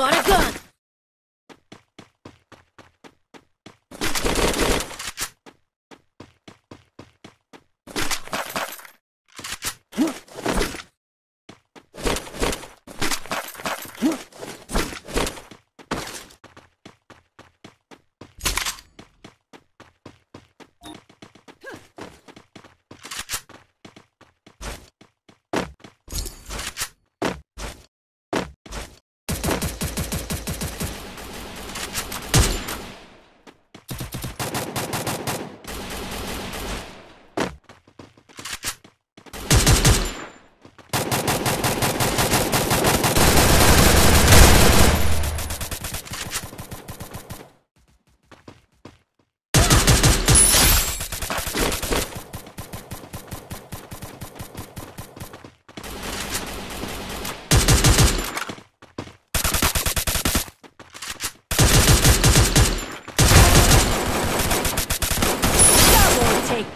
Got a gun!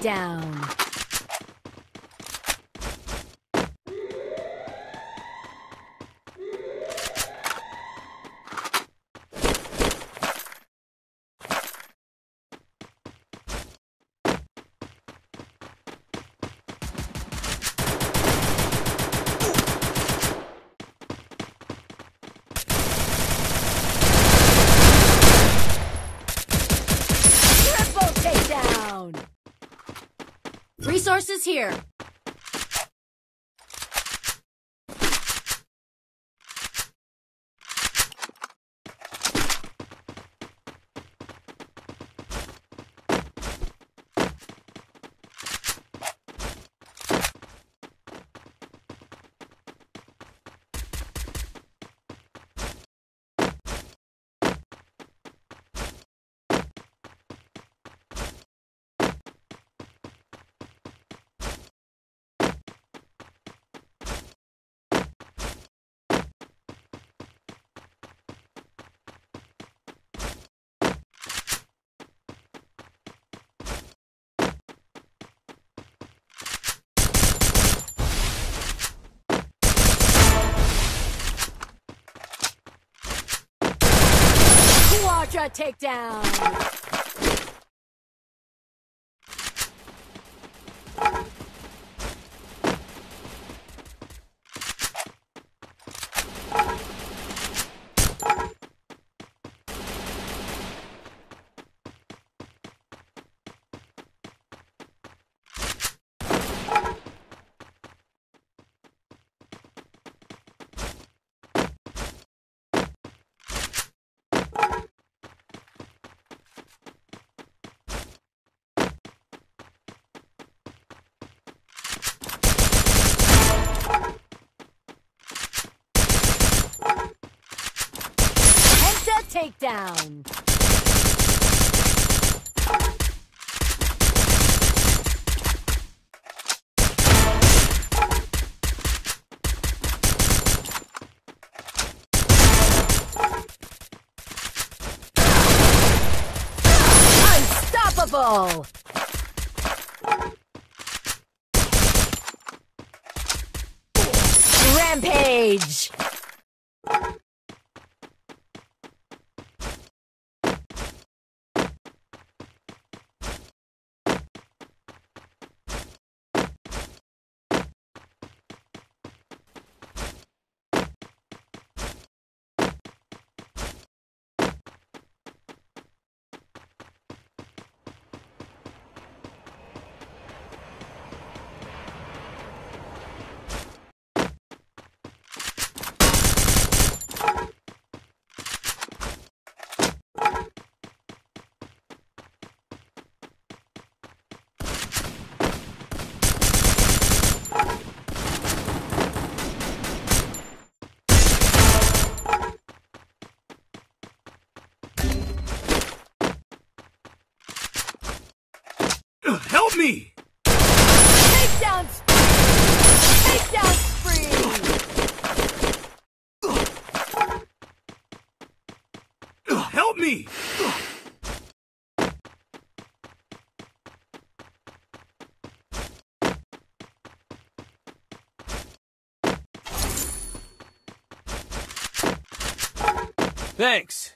Double takedown! Triple takedown! Resources here. Takedown! Takedown! Unstoppable! Rampage! me! Takedown spree! Takedown spree! Help me! Thanks.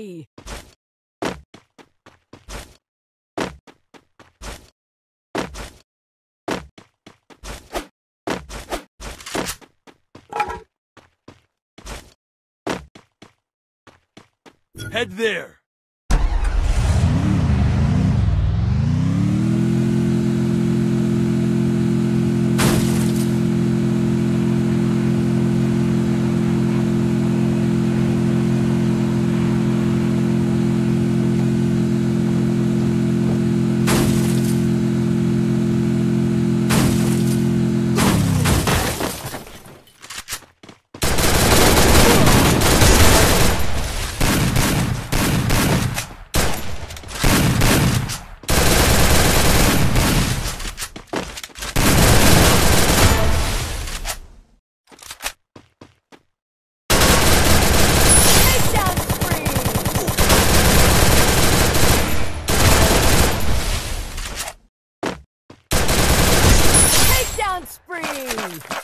Head there. One.